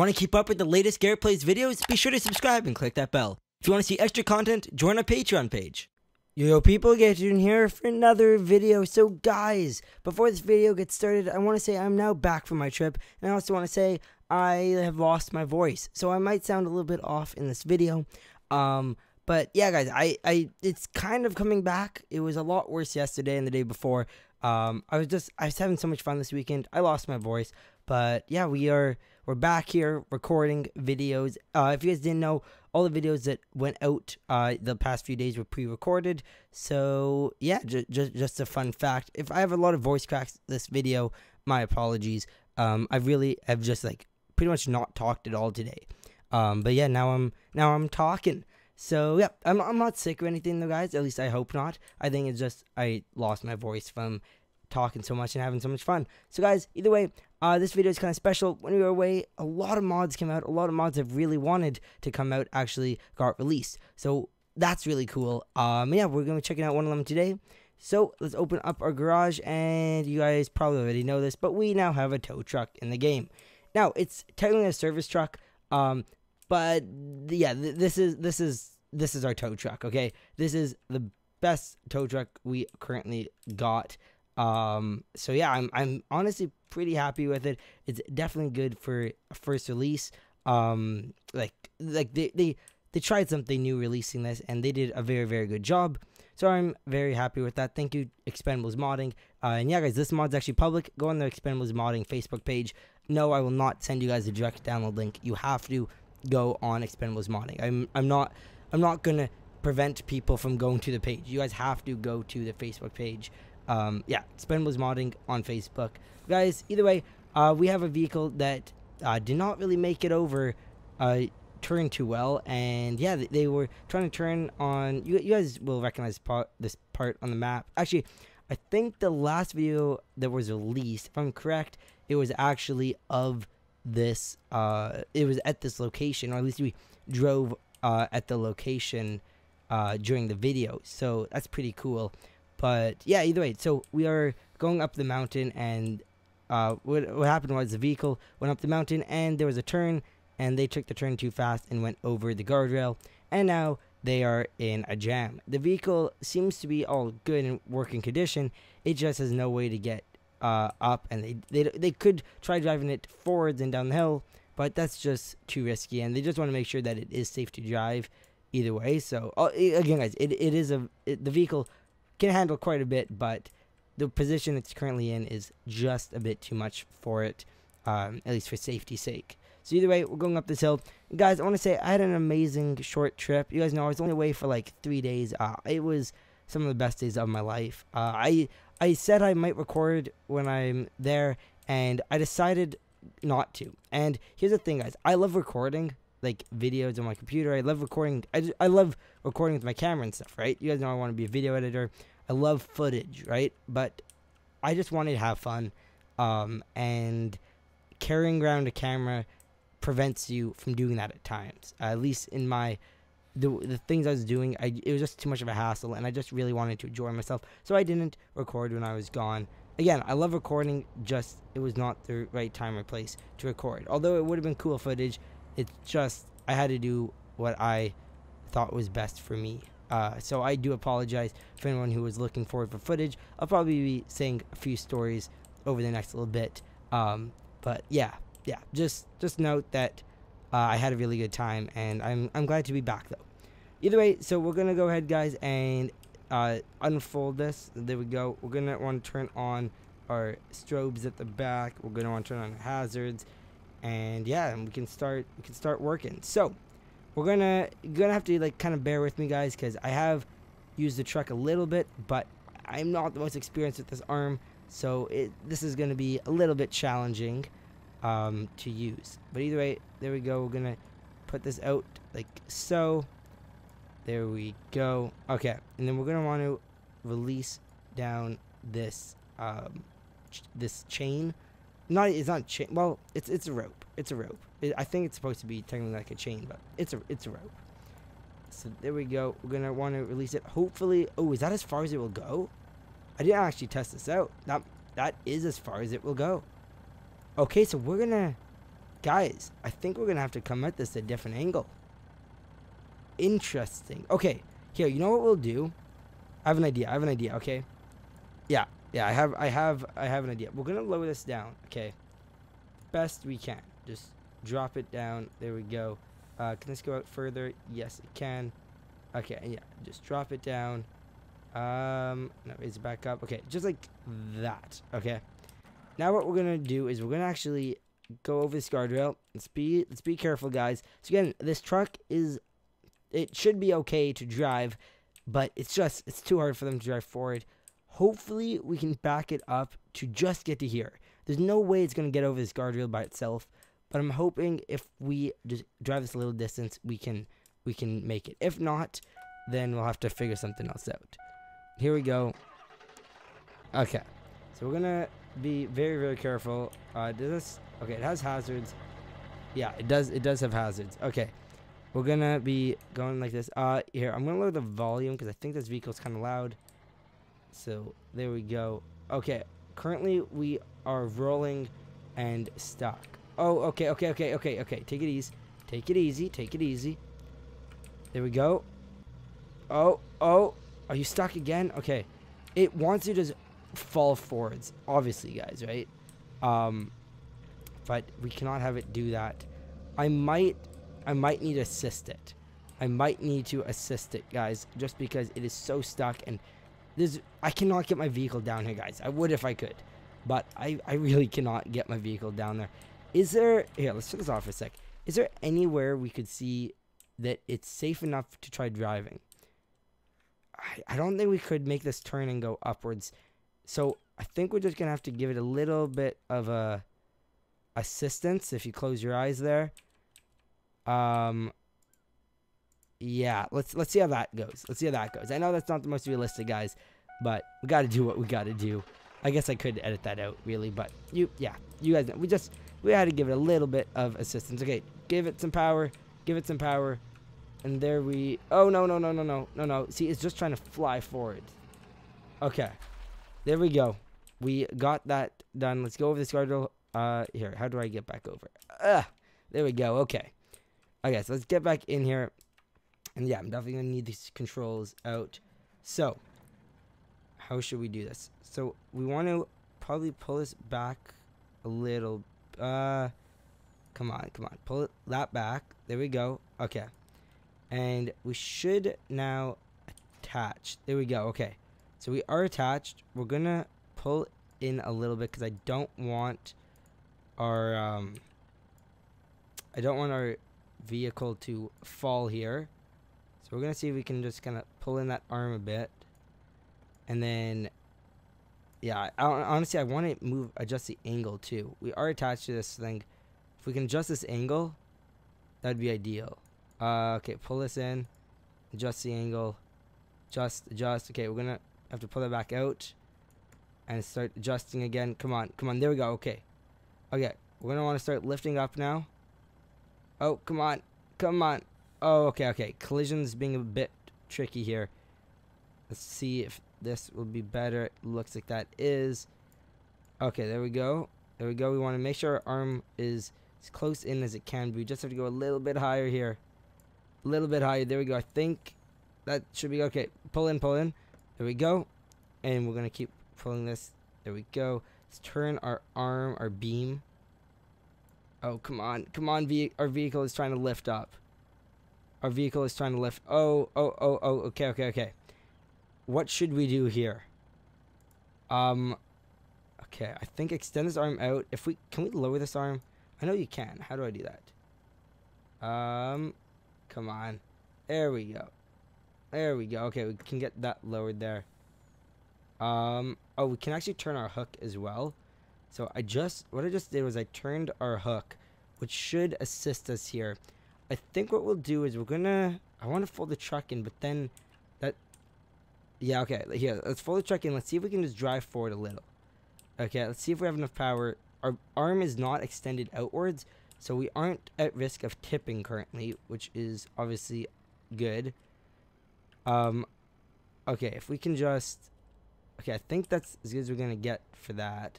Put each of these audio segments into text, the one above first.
Want to keep up with the latest Garrett Plays videos? Be sure to subscribe and click that bell. If you want to see extra content, join our Patreon page. Yo people, get in here for another video. So guys, before this video gets started, I want to say I'm now back from my trip, and I also want to say I have lost my voice, so I might sound a little bit off in this video. Um, but yeah, guys, I, I, it's kind of coming back. It was a lot worse yesterday and the day before. Um, I was just, I was having so much fun this weekend. I lost my voice, but yeah, we are we're back here recording videos. Uh, if you guys didn't know, all the videos that went out uh, the past few days were pre-recorded. So yeah, just just just a fun fact. If I have a lot of voice cracks this video, my apologies. Um, I really have just like pretty much not talked at all today. Um, but yeah, now I'm now I'm talking. So yeah, I'm I'm not sick or anything though, guys. At least I hope not. I think it's just I lost my voice from talking so much and having so much fun. So guys, either way, uh, this video is kind of special. When we were away, a lot of mods came out. A lot of mods I've really wanted to come out actually got released. So that's really cool. Um, yeah, we're going to be checking out one of them today. So let's open up our garage, and you guys probably already know this, but we now have a tow truck in the game. Now it's technically a service truck, um, but yeah, th this is this is this is our tow truck. Okay, this is the best tow truck we currently got. Um, so yeah, I'm I'm honestly pretty happy with it. It's definitely good for a first release. Um, like like they they they tried something new releasing this, and they did a very very good job. So I'm very happy with that. Thank you, Expendables Modding. Uh, and yeah, guys, this mod's actually public. Go on the Expendables Modding Facebook page. No, I will not send you guys a direct download link. You have to go on Expendables Modding. I'm I'm not I'm not gonna prevent people from going to the page. You guys have to go to the Facebook page um, yeah, was modding on Facebook, guys. Either way, uh, we have a vehicle that uh, did not really make it over uh, turn too well, and yeah, they, they, were trying to turn on. You, you guys will recognize part, this part on the map. Actually, I think the last video that was released, if I'm correct, it was actually of this. Uh, it was at this location, or at least we drove uh, at the location uh, during the video. So that's pretty cool. But yeah, either way, so we are going up the mountain, and uh, what, what happened was the vehicle went up the mountain, and there was a turn, and they took the turn too fast and went over the guardrail, and now they are in a jam. The vehicle seems to be all good and working condition. It just has no way to get uh, up, and they, they they could try driving it forwards and down the hill, but that's just too risky, and they just want to make sure that it is safe to drive either way. So uh, again, guys, it, it is a it, the vehicle can handle quite a bit, but the position it's currently in is just a bit too much for it, um, at least for safety's sake. So either way, we're going up this hill. Guys, I want to say I had an amazing short trip. You guys know I was only away for like three days. Uh, it was some of the best days of my life. Uh, I I said I might record when I'm there, and I decided not to. And here's the thing, guys. I love recording like videos on my computer. I love recording. I, just, I love recording with my camera and stuff, right? You guys know I want to be a video editor. I love footage, right? But I just wanted to have fun. Um, and carrying around a camera prevents you from doing that at times. Uh, at least in my the the things I was doing, I it was just too much of a hassle, and I just really wanted to enjoy myself, so I didn't record when I was gone. Again, I love recording, just it was not the right time or place to record. Although it would have been cool footage, it's just I had to do what I thought was best for me. Uh, so I do apologize for anyone who was looking forward for footage. I'll probably be saying a few stories over the next little bit. Um, but yeah, yeah, just just note that uh, I had a really good time, and I'm I'm glad to be back though. Either way, so we're gonna go ahead, guys, and uh, unfold this. There we go. We're gonna want to turn on our strobes at the back. We're gonna want to turn on hazards, and yeah, and we can start we can start working. So we're gonna gonna have to like kind of bear with me guys because I have used the truck a little bit but I'm not the most experienced with this arm so it this is gonna be a little bit challenging um, to use. But either way there we go. We're gonna put this out like so. There we go. Okay and then we're gonna want to release down this um, ch this chain. Not it's not chain well it's it's a rope. It's a rope it, I think it's supposed to be technically like a chain, but it's a it's a rope. So there we go. We're gonna want to release it. Hopefully, oh, is that as far as it will go? I didn't actually test this out. That that is as far as it will go. Okay, so we're gonna Guys, I think we're to have to come at this at a different angle. Interesting. Okay, here, you know what we'll do? I have an idea. I have an idea, okay? Yeah, yeah, I have, I have, I have an idea. We're to lower this down, okay? Best we can. Just drop it down. There we go. Uh, can this go out further? Yes, it can. Okay, yeah, just drop it down. Um, no, raise it back up. Okay, just like that. Okay. Now what we're gonna do is we're gonna actually go over this guardrail. Let's be let's be careful, guys. So again, this truck is it should be okay to drive, but it's just it's too hard for them to drive forward. Hopefully, we can back it up to just get to here. There's no way it's gonna get over this guardrail by itself, but I'm hoping if we just drive this a little distance, we can we can make it. If not, then we'll have to figure something else out. Here we go. Okay. So we're gonna be very, very careful. Uh, does this? Okay, it has hazards. Yeah, it does. It does have hazards. Okay. We're gonna be going like this. Uh, here, I'm gonna lower the volume because I think this vehicle's kind of loud. So, there we go. Okay, currently we are rolling and stuck. Oh, okay, okay, okay, okay, okay. Take it easy. Take it easy. Take it easy. There we go. Oh, oh. Are you stuck again? Okay. It wants you to fall forwards, obviously, guys, right? Um, but we cannot have it do that. I might, I might need to assist it. I might need to assist it, guys, just because it is so stuck and there's, I cannot get my vehicle down here, guys. I would if I could, but I, I really cannot get my vehicle down there. Is there, yeah, let's turn this off for a sec. Is there anywhere we could see that it's safe enough to try driving. I, I don't think we could make this turn and go upwards. So I think we're just going to have to give it a little bit of a assistance if you close your eyes there. Um, yeah, let's let's see how that goes. Let's see how that goes. I know that's not the most realistic, guys, but we got to do what we got to do. I guess I could edit that out, really, but you, yeah, you guys, know, we just we had to give it a little bit of assistance. Okay, give it some power, give it some power. And there we... Oh, no, no, no, no, no. No, no. See, it's just trying to fly forward. Okay. There we go. We got that done. Let's go over this guardrail. Uh, here. How do I get back over? Ah, there we go. Okay. Okay, so let's get back in here. And yeah, I'm definitely going to need these controls out. So, how should we do this? So, we want to probably pull this back a little. Uh, come on, come on. Pull it, that back. There we go. Okay. And we should now attach. There we go. Okay. So we are attached. We're going to pull in a little bit because I don't want our um, I don't want our vehicle to fall here. So we're going to see if we can just kind of pull in that arm a bit. And then, yeah, I, honestly, I want to move, adjust the angle too. We are attached to this thing. If we can adjust this angle, that'd be ideal. Uh, okay, pull this in. Adjust the angle. Just adjust. Okay, we're gonna have to pull it back out. And start adjusting again. Come on, come on. There we go. Okay. Okay, we're gonna want to start lifting up now. Oh, come on. Come on. Oh, okay, okay. Collisions being a bit tricky here. Let's see if this will be better. It looks like that is. Okay, there we go. There we go. We want to make sure our arm is as close in as it can. We just have to go a little bit higher here. A little bit higher. There we go. I think that should be okay. Pull in, pull in. There we go. And we're going to keep pulling this. There we go. Let's turn our arm, our beam. Oh, come on. Come on. Ve our vehicle is trying to lift up. Our vehicle is trying to lift. Oh, oh, oh, oh. Okay, okay, okay. What should we do here? Um, okay. I think extend this arm out. If we, can we lower this arm? I know you can. How do I do that? Um, Come on. There we go. There we go. Okay, we can get that lowered there. Um, oh, we can actually turn our hook as well. So I just, what I just did was I turned our hook, which should assist us here. I think what we'll do is we're gonna, I want to fold the truck in, but then yeah, okay, here, let's the truck in. Let's see if we can just drive forward a little. Okay, let's see if we have enough power. Our arm is not extended outwards, so we aren't at risk of tipping currently, which is obviously good. Um, okay, if we can just... Okay, I think that's as good as we're going to get for that.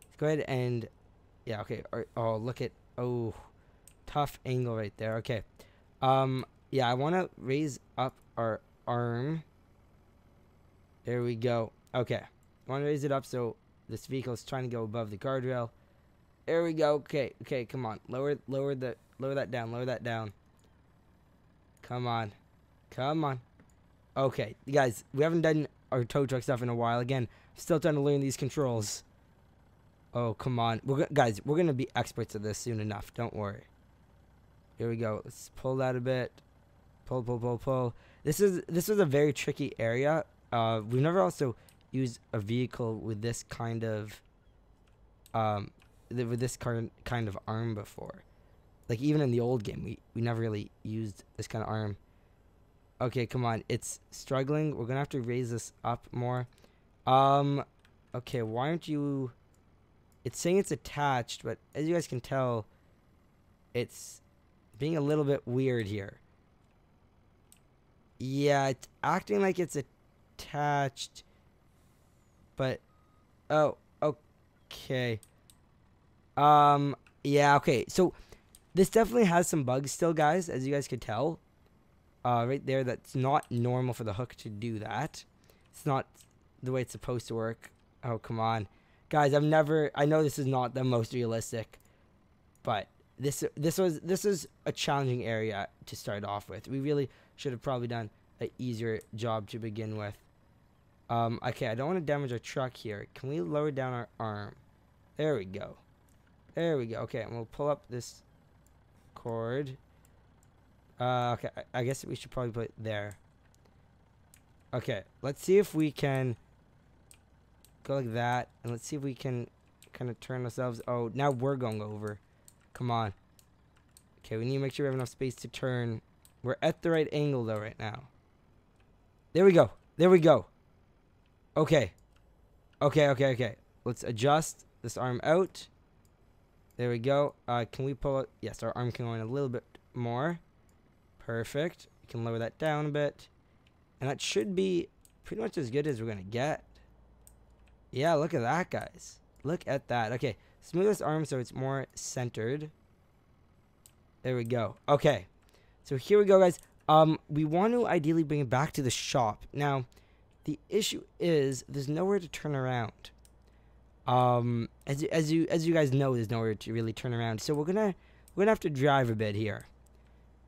Let's go ahead and... Yeah, okay. oh, look at Oh, tough angle right there. Okay. Um, yeah, I want to raise up our arm. There we go. Okay. I want to raise it up so this vehicle is trying to go above the guardrail. There we go. Okay, okay, come on. Lower lower the lower that down. Lower that down. Come on. Come on. Okay, guys, we haven't done our tow truck stuff in a while. Again, still trying to learn these controls. Oh, come on. We're guys, we're going to be experts at this soon enough. Don't worry. Here we go. Let's pull that a bit. Pull, pull, pull, pull. This is this is a very tricky area. Uh, we've never also used a vehicle with this kind of um with this kind kind of arm before. Like even in the old game, we we never really used this kind of arm. Okay, come on. It's struggling. We're gonna have to raise this up more. Um, okay. Why aren't you? It's saying it's attached, but as you guys can tell, it's being a little bit weird here. Yeah, it's acting like it's attached, but oh, okay. Um, yeah, okay. So this definitely has some bugs still, guys, as you guys could tell. Uh, right there, that's not normal for the hook to do that. It's not the way it's supposed to work. Oh, come on. Guys, I've never, I know this is not the most realistic, but this this was this is a challenging area to start off with. We really should have probably done an easier job to begin with. Um, okay, I don't want to damage our truck here. Can we lower down our arm? There we go. There we go. Okay, and we'll pull up this cord. Uh, okay, I, guess we should probably put it there. Okay, let's see if we can go like that, and let's see if we can kind of turn ourselves. Oh, now we're going over. Come on. Okay, we need to make sure we have enough space to turn. We're at the right angle, though, right now. There we go. There we go. Okay. Okay, okay, okay. Let's adjust this arm out. There we go. Uh, can we pull it? Yes, our arm can go in a little bit more. Perfect. We can lower that down a bit. And that should be pretty much as good as we're going to get. Yeah, look at that, guys. Look at that. Okay, smooth this arm so it's more centered. There we go. Okay, so here we go, guys. Um, we want to ideally bring it back to the shop. Now, the issue is there's nowhere to turn around. Um, as as you as you guys know, there's nowhere to really turn around. So we're gonna we're gonna have to drive a bit here.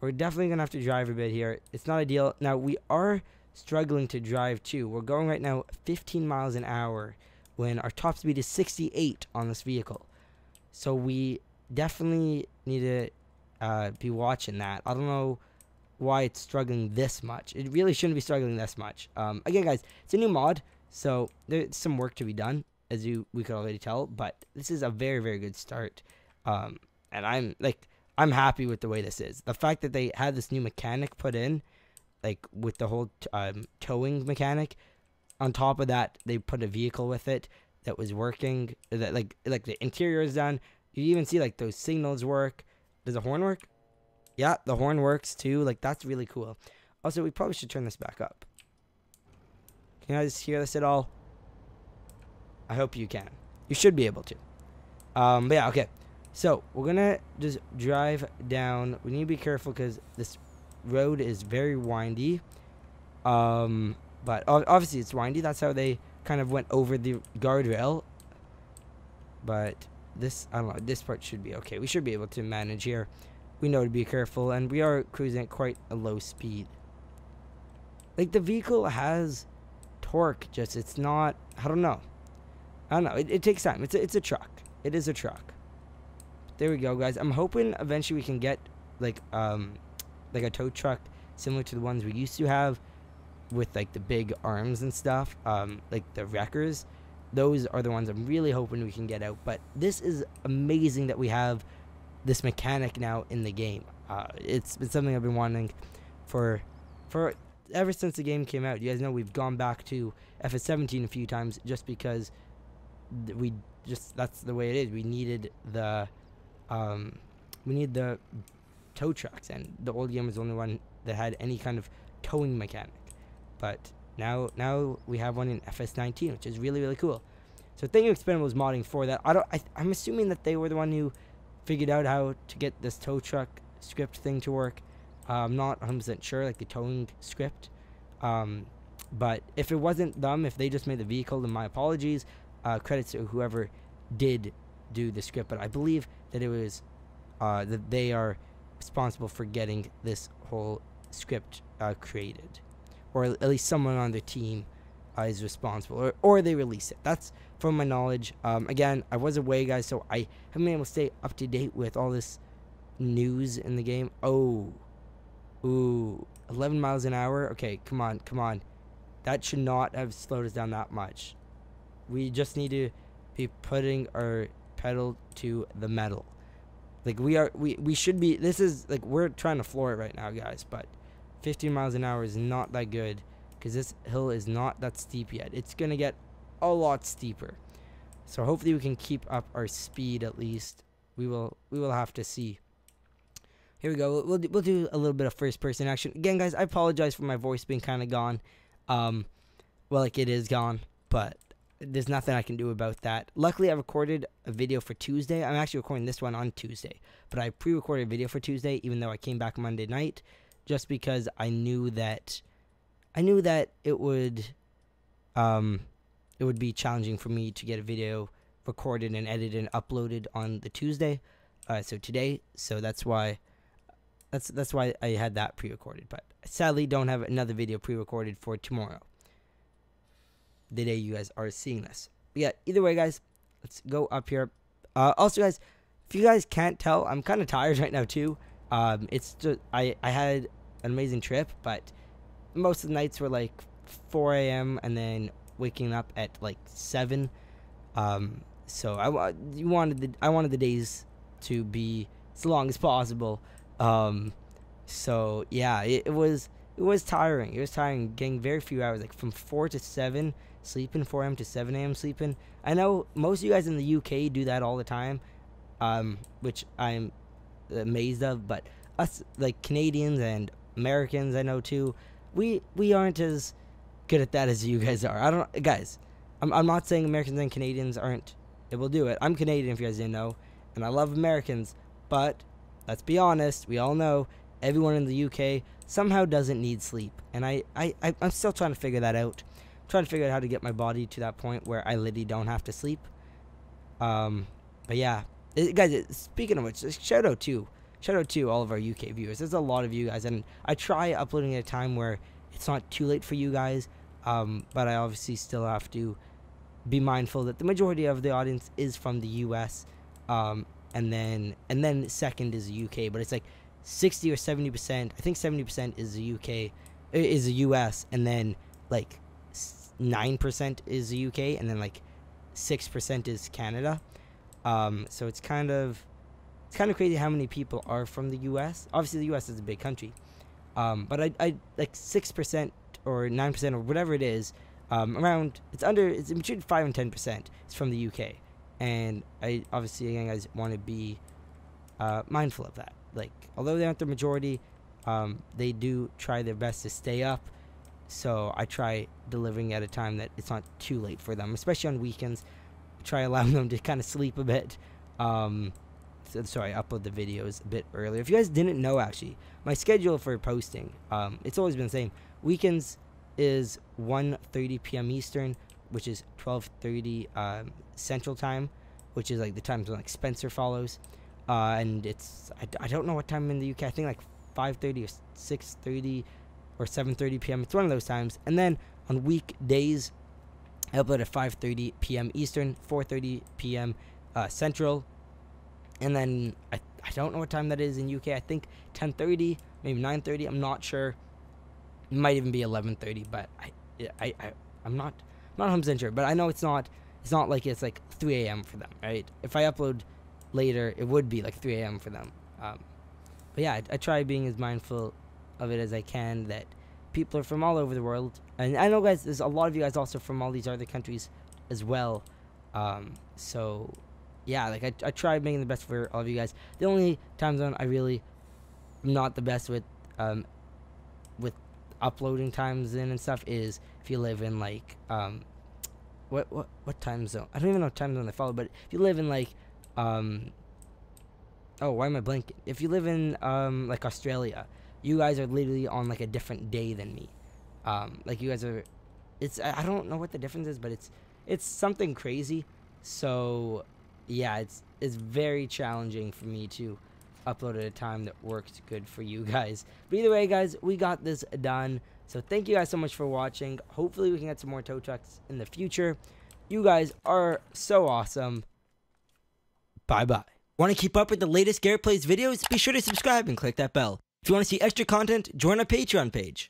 We're definitely gonna have to drive a bit here. It's not ideal. Now we are struggling to drive too. We're going right now 15 miles an hour when our top speed is 68 on this vehicle. So we definitely need to uh, be watching that. I don't know why it's struggling this much. It really shouldn't be struggling this much. Um, again, guys, it's a new mod, so there's some work to be done as you we could already tell. But this is a very very good start, um, and I'm like I'm happy with the way this is. The fact that they had this new mechanic put in, like with the whole um, towing mechanic. On top of that, they put a vehicle with it that was working. That like like the interior is done. You even see like those signals work. Does the horn work? Yeah, the horn works too. Like that's really cool. Also, we probably should turn this back up. Can you guys hear this at all? I hope you can. You should be able to. Um, but yeah, okay. So we're gonna just drive down. We need to be careful because this road is very windy. Um, but obviously it's windy. That's how they kind of went over the guardrail. But this, I don't know. This part should be okay. We should be able to manage here. We know to be careful, and we are cruising at quite a low speed. Like the vehicle has torque, just it's not. I don't know. I don't know. It, it takes time. It's a, it's a truck. It is a truck. There we go, guys. I'm hoping eventually we can get like um like a tow truck similar to the ones we used to have with like the big arms and stuff. Um, like the wreckers. Those are the ones I'm really hoping we can get out. But this is amazing that we have this mechanic now in the game. Uh, it's been something I've been wanting for for ever since the game came out. You guys know we've gone back to FS17 a few times just because we just that's the way it is. We needed the um, we need the tow trucks, and the old game was the only one that had any kind of towing mechanic. But now now we have one in FS19, which is really really cool. So thank you Expendables modding for that. I don't. I, I'm assuming that they were the one who figured out how to get this tow truck script thing to work. Uh, I'm not 100% sure, like the towing script. Um, but if it wasn't them, if they just made the vehicle, then my apologies. Uh, credits to whoever did do the script. But I believe that it was uh, that they are responsible for getting this whole script uh, created, or at least someone on their team uh, is responsible, or, or they release it. That's from my knowledge. Um, again, I was away, guys, so I haven't been able to stay up to date with all this news in the game. Oh, ooh, 11 miles an hour. Okay, come on, come on. That should not have slowed us down that much. We just need to be putting our pedal to the metal. Like we are, we we should be. This is like we're trying to floor it right now, guys. But 15 miles an hour is not that good because this hill is not that steep yet. It's gonna get a lot steeper. So hopefully we can keep up our speed at least. We will we will have to see. Here we go. We'll, we'll, do, we'll do a little bit of first person action. Again, guys, I apologize for my voice being kind of gone. Um, well, like it is gone, but there's nothing I can do about that. Luckily, I recorded a video for Tuesday. I'm actually recording this one on Tuesday, but I pre-recorded a video for Tuesday, even though I came back Monday night, just because I knew that I knew that it would um it would be challenging for me to get a video recorded and edited and uploaded on the Tuesday. Uh, so today, so that's why that's that's why I had that pre-recorded. But sadly, don't have another video pre-recorded for tomorrow the day you guys are seeing this. But yeah, either way, guys, let's go up here. Uh, also, guys, if you guys can't tell, I'm kind of tired right now too. Um, it's just I I had an amazing trip, but most of the nights were like 4 a.m. and then waking up at like seven. Um, so I you wanted the I wanted the days to be as long as possible. Um, so yeah, it, it was it was tiring. It was tiring getting very few hours, like from four to seven sleeping, 4 a.m. to 7 a.m. sleeping. I know most of you guys in the UK do that all the time, um, which I'm amazed of. But us, like Canadians and Americans, I know too, we we aren't as good at that as you guys are. I don't, guys. I'm I'm not saying Americans and Canadians aren't able to do it. I'm Canadian, if you guys didn't know, and I love Americans. But let's be honest, we all know everyone in the UK somehow doesn't need sleep, and I I, I I'm still trying to figure that out I'm trying to figure out how to get my body to that point where I literally don't have to sleep. Um, but yeah, it, guys. It, speaking of which, shout out to shout out to all of our UK viewers. There's a lot of you guys, and I try uploading at a time where it's not too late for you guys. Um, but I obviously still have to be mindful that the majority of the audience is from the US. Um, and then and then second is the UK, but it's like 60 or 70 percent. I think 70 percent is the UK, is the US, and then like 9% is the UK, and then like 6% is Canada. Um, so it's kind of it's kind of crazy how many people are from the U.S. Obviously, the U.S. is a big country, um, but I, I like six percent or nine percent or whatever it is. Um, around it's under it's between five and ten percent It's from the U.K. And I obviously again guys want to be uh, mindful of that. Like although they aren't the majority, um, they do try their best to stay up so I try delivering at a time that it's not too late for them, especially on weekends. I try allowing them to kind of sleep a bit. Um, so, sorry, upload the videos a bit earlier. If you guys didn't know, actually, my schedule for posting, um, it's always been the same. Weekends is 1.30 p.m. Eastern, which is 12.30 um, Central Time, which is like the times when like Spencer follows. Uh, and it's, I, I don't know what time in the UK. I think like 5.30 or 6.30 or 7:30 p.m. It's one of those times. And then on weekdays, I upload at 5:30 p.m. Eastern, 4:30 p.m. Uh, Central, and then I I don't know what time that is in UK. I think 10:30, maybe 9:30. I'm not sure. It might even be 11:30, but I I, I I'm not not 100 sure. But I know it's not it's not like it's like 3 a.m. for them, right? If I upload later, it would be like 3 a.m. for them. Um, but yeah, I, I try being as mindful of it as I can that people are from all over the world. And I know, guys, there's a lot of you guys also from all these other countries as well. Um, so, yeah, like I, I try making the best for all of you guys. The only time zone I really am not the best with, um, uploading times in and stuff is if you live in like, um, what what what time zone? I don't even know what time zone they follow, but if you live in like, um, oh, why am I blanking? If you live in um like Australia, you guys are literally on like a different day than me. Um, like you guys are, it's I don't know what the difference is, but it's it's something crazy. So yeah, it's it's very challenging for me to upload at a time that works good for you guys. But either way, guys, we got this done. So thank you guys so much for watching. Hopefully we can get some more tow trucks in the future. You guys are so awesome. Bye bye. Want to keep up with the latest Garrett Plays videos? Be sure to subscribe and click that bell. If you want to see extra content, join our Patreon page.